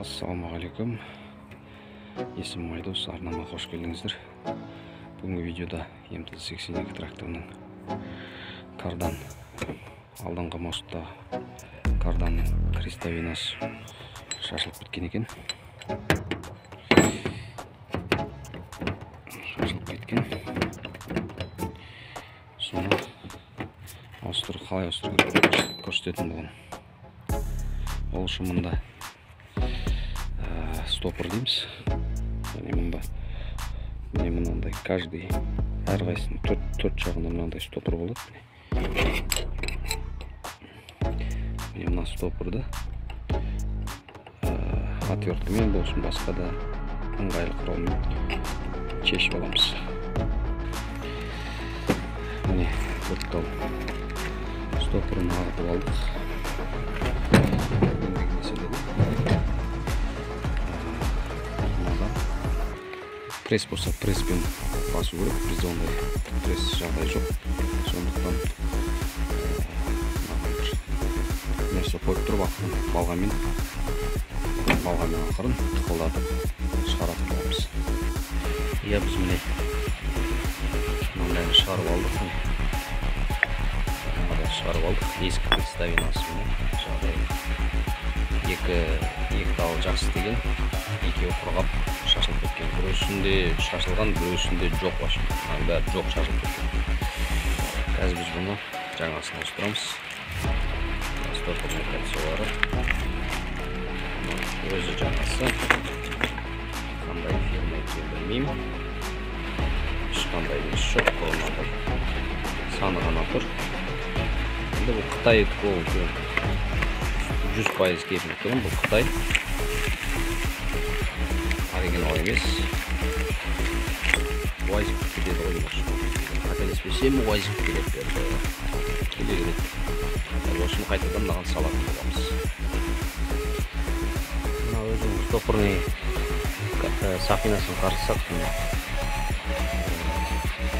ассалаумағалейкум. Есімім айдос арнама қош келдіңіздер. Бүгінгі видеода мтз 82 тракторының кардан алдыңғы мостта кардан крестовинасы шашылып кеткен екен. Шашылып кеткен. Соны ауыстыру қалай ауыстыру көрсететін болған ол үшін мында стопор дейміз және мында міне мынандай каждый әрқайсысының төрт төрт жағында мынандай стопор болады міне мына стопорды отверткамен болсын басқа да ыңғайлы құралмен шешіп аламыз міне төрттау стопорын ағытып алдық пресс болса пресспен басу керек бізде ондай пресс жағдай жоқ сондықтан бір нәрсе қойып тұрып балғамен балғамен ақырын тықылдатып шығаратын боламыз иә біз міне мынандайны шығарып алдық шығарып алдық ескі представинасымен жағдай екі екі тал жақсы деген екеуі құрғап біреусінде шашылған біреусінде жоқ вообще. Мынаның бәрі жоқ шашылып кеткен қазір біз бұны жаңасын ауыстырамыз. Кольцолары өзі жаңасы. Қандай фирма екенін білмеймін. Ешқандай несі жоқ мынадай саны ғана тұр. Енді бұл қытай ол жүз пайыз тұрмын бұл қытай. Оригинал емес уазик келеді ғой қателеспесем уазик келеді берді келе келеді осыны қайтадан мынаған салатын боламыз мына өзінің стопорный сақинасын қарасақ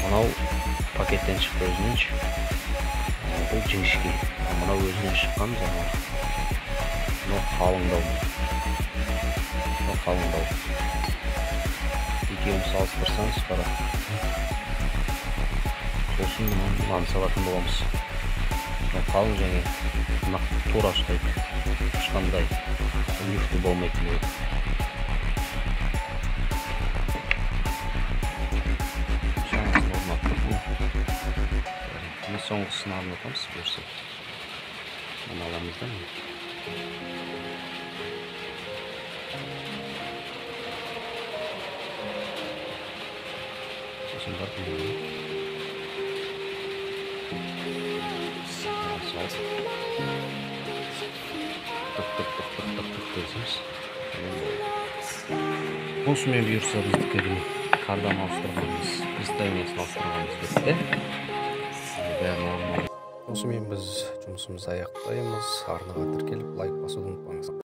мынау пакеттен шықты өзінен бұл жіңішке мынау өзінен шыққан жаңағы мынау қалыңдау мынау қалыңдау екеуін салыстырсаңыз қара сосын мынаны салатын боламыз қалың және мына тура ұстайды ешқандай лифті болмайтын болады соңғысын орнатамыз бұйырса мына аламыз да тық десеңіз осымен бұйырса біздікі ауыстырғанымыз представлениесін ауыстырғанымыз бітті бәрін орнына осымен біз жұмысымызды аяқтаймыз арнаға тіркеліп лайк басуды ұмытпаңыз